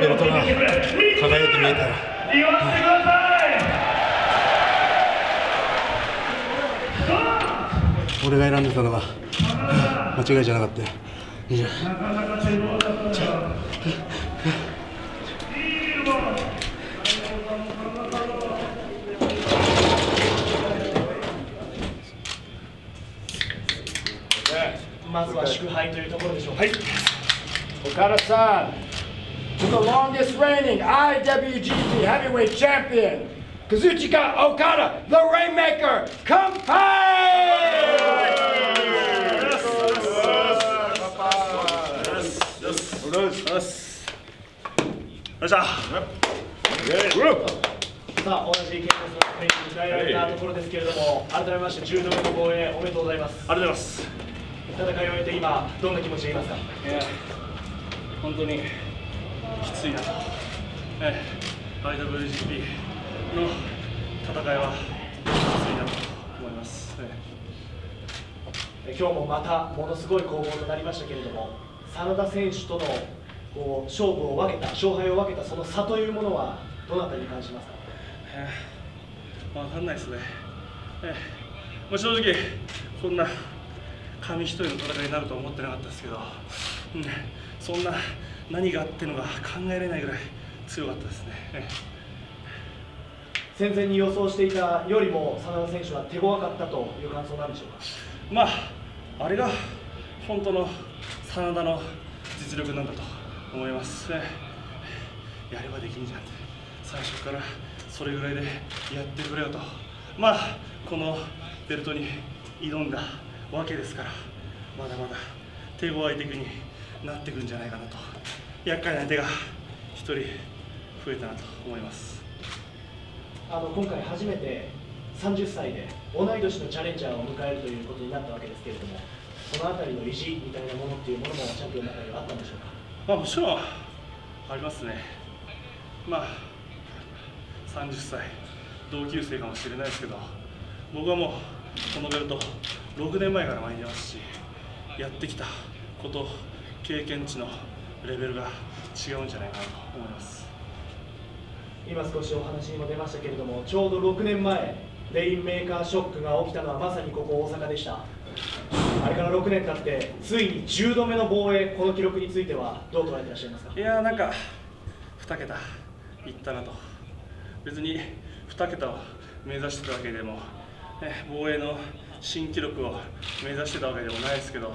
ベルトが輝いて見えたら、俺が選んでたのが。間違いじゃなかったよ。いいじゃんまずは祝杯というところでしょうか。はい。Okada-san, to the longest reigning IWGP Heavyweight Champion, Kazuchika Okada, the Rainmaker, よっしゃさあ、同じケイコスのプレイに迎えられたところですけれども、改めまして10度目の防衛おめでとうございます。ありがとうございます戦いを終えて今、どんな気持ちでいますか。いや本当にきついな。と、ええ IWGP の戦いはきついなと思います、ええ今日もまたものすごい攻防となりましたけれども、真田選手とのこう勝負を分けた、勝敗を分けたその差というものは、どなたに感じますか？ええわかんないですね、ええまあ、正直こんな紙一重の戦いになるとは思ってなかったですけど、うん、そんな何があってのが考えられないぐらい強かったですね、え戦前に予想していたよりも真田選手は手強かったという感想なんでしょうか？えまああれが本当の真田の実力なんだと思います、ええ。やればできんじゃんって最初からそれぐらいでやってくれよと。まあこのベルトに挑んだわけですからまだまだ手強い敵になっていくんじゃないかなと。厄介な相手が1人増えたなと思います。あの今回初めて30歳で同い年のチャレンジャーを迎えるということになったわけですけれども、そのあたりの意地みたいなものっていうものもチャンピオンの中にはあったんでしょうか？まあもちろんありますね。まあ30歳同級生かもしれないですけど僕はもうこのベルト6年前から前に出ますしやってきたこと経験値のレベルが違うんじゃないかなと思います今少しお話にも出ましたけれども、ちょうど6年前、レインメーカーショックが起きたのはまさにここ大阪でした。あれから6年経って、ついに10度目の防衛、この記録についてはどう捉えていらっしゃいますか？い。やーなんか2桁いったなと別に2桁を目指してたわけでも、ね、防衛の新記録を目指してたわけでもないですけど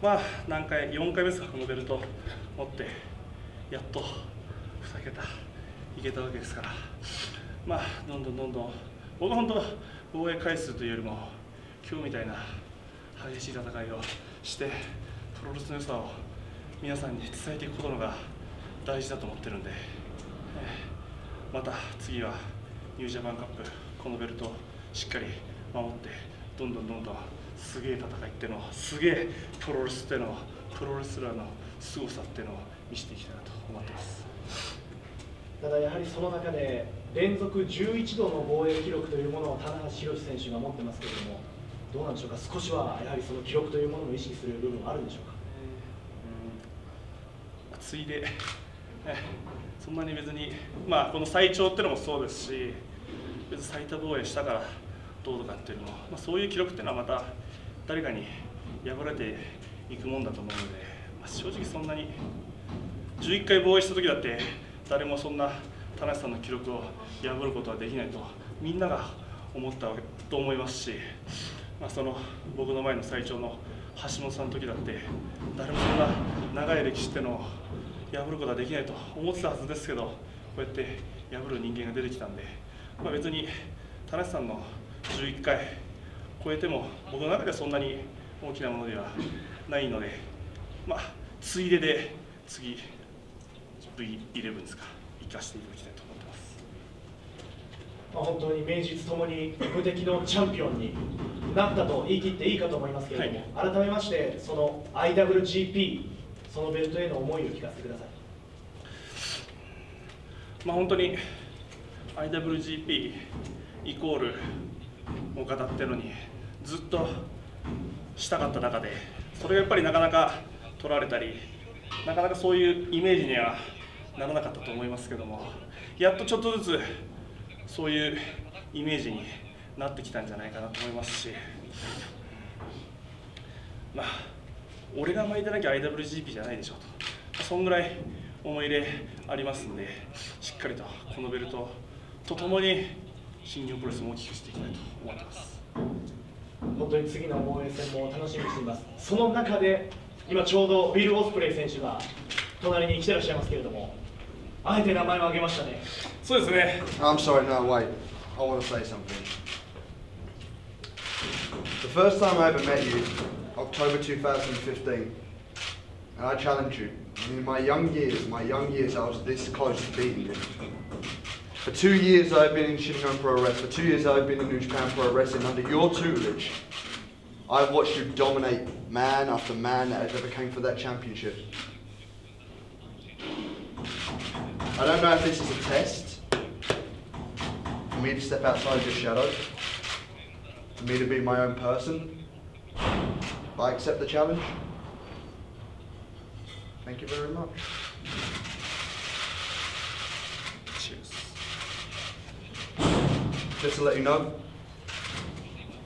まあ何回4回目ですかこのベルト持ってやっと2桁いけたわけですから。まあどんどんどんどん僕は本当防衛回数というよりも今日みたいな激しい戦いをしてプロレスの良さを皆さんに伝えていくことのが大事だと思ってるんで、また次はニュージャパンカップこのベルトをしっかり守ってどんどんどんどんすげえ戦いっていうのをすげえプロレスっていうのをプロレスラーの凄さっていうのを見せていきたいなと思ってます。ただやはりその中で連続11度の防衛記録というものを棚橋宏選手が持ってますけれどもどうなんでしょうか。少しはやはりその記録というものを意識する部分はあるんでしょうか。うん。ついで、えそんなに別に、まあ、この最長っていうのもそうですし、別に最多防衛したからどうとかっていうのも、まあ、そういう記録っていうのはまた誰かに破れていくもんだと思うので、まあ、正直そんなに11回防衛した時だって誰もそんな田中さんの記録を破ることはできないとみんなが思ったと思いますし、まあ、その僕の前の最長の橋本さんの時だって誰もそんな長い歴史ってのを破ることはできないと思ってたはずですけどこうやって破る人間が出てきたんで、まあ、別に田中さんの11回超えても僕の中ではそんなに大きなものではないので、まあ、ついでで次 V11 ですか行かせていただきたいと思ってます。まあ、本当に名実ともに無敵のチャンピオンになったと言い切っていいかと思いますけれども、改めましてその IWGP そのベルトへの思いを聞かせてくださいまあ、本当に IWGP イコール岡田っていうのにずっとしたかった中でそれがやっぱりなかなか取られたりなかなかそういうイメージにはならなかったと思いますけどもやっとちょっとずつそういうイメージになってきたんじゃないかなと思いますしまあ俺が巻いてなきゃ IWGP じゃないでしょとそんぐらい思い入れありますんでしっかりとこのベルトとともに新日本プロレスを大きくしていきたいと思ってます本当に次の防衛戦も楽しみにしていますその中で今ちょうどウィル・オスプレイ選手が隣に来てらっしゃいますけれどもあえて名前を挙げましたねそうですね I'm sorry, no, wait. I want to say something. The first time I ever met you, October 2015, and I challenged you. In my young years, my young years, I was this close to beating you. For two years, I've been in Shingon Pro Wrestling. For two years, I've been in New Japan Pro Wrestling. Under your tutelage, I've watched you dominate man after man that has ever came for that championship. I don't know if this is a test for me to step outside your shadow, for me to be my own person. But I accept the challenge. Thank you very much. Cheers. Just to let you know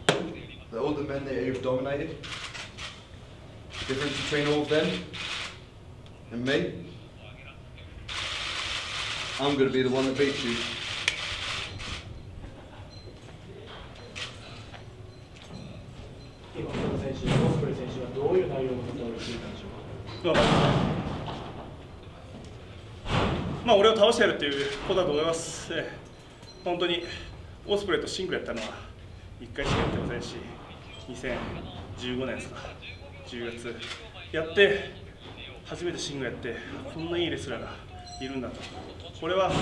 that all the men that you've dominated, the difference between all of them and me, I'm going to be the one that beats you. 今岡田選手オスプレイ選手はどういう内容のことを言っていたんでしょうかまあ俺を倒してやるっていうことだと思います、ええ本当にオスプレイとシングルやったのは1回しかやってませんし2015年ですか。10月。やって初めてシングルやってこんないいレスラーがいるんだと。これは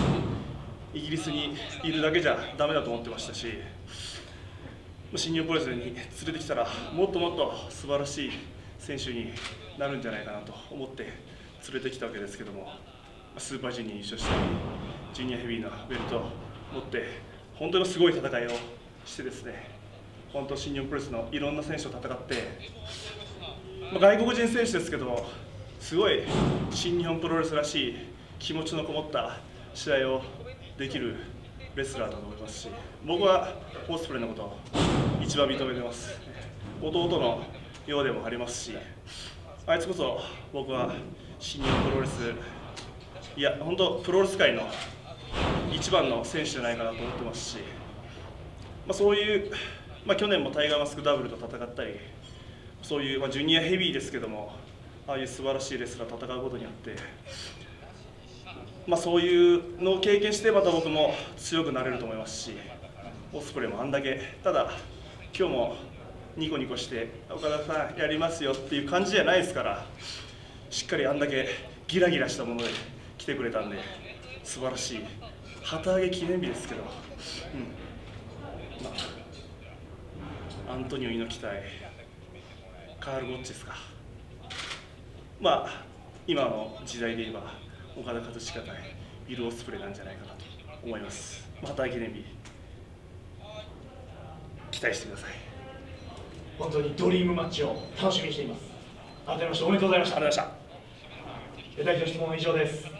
イギリスにいるだけじゃダメだと思ってましたし新日本プロレスに連れてきたらもっともっと素晴らしい選手になるんじゃないかなと思って連れてきたわけですけどもスーパージュニア優勝したりジュニアヘビーのベルトを持って本当にすごい戦いをしてですね本当新日本プロレスのいろんな選手と戦って、まあ、外国人選手ですけどすごい新日本プロレスらしい気持ちのこもった試合をできるレスラーだと思いますし僕はオスプレイのことを一番認めてます。弟のようでもありますしあいつこそ僕は新日本プロレスいや本当プロレス界の一番の選手じゃないかなと思ってますし、まあ、そういう、まあ、去年もタイガーマスクダブルと戦ったりそういう、まあ、ジュニアヘビーですけどもああいう素晴らしいレスラー戦うことによって、まあ、そういうのを経験してまた僕も強くなれると思いますしオスプレイもあんだけただ今日もニコニコして岡田さんやりますよっていう感じじゃないですからしっかりあんだけギラギラしたもので来てくれたんで素晴らしい旗揚げ記念日ですけど、うん。まあ、アントニオ猪木対カール・ゴッチですか。まあ今の時代で言えば岡田和親対ビル・オスプレイなんじゃないかなと思います。旗揚げ記念日期待してください。本当にドリームマッチを楽しみにしています。改めましておめでとうございました。ありがとうございました。代表質問は以上です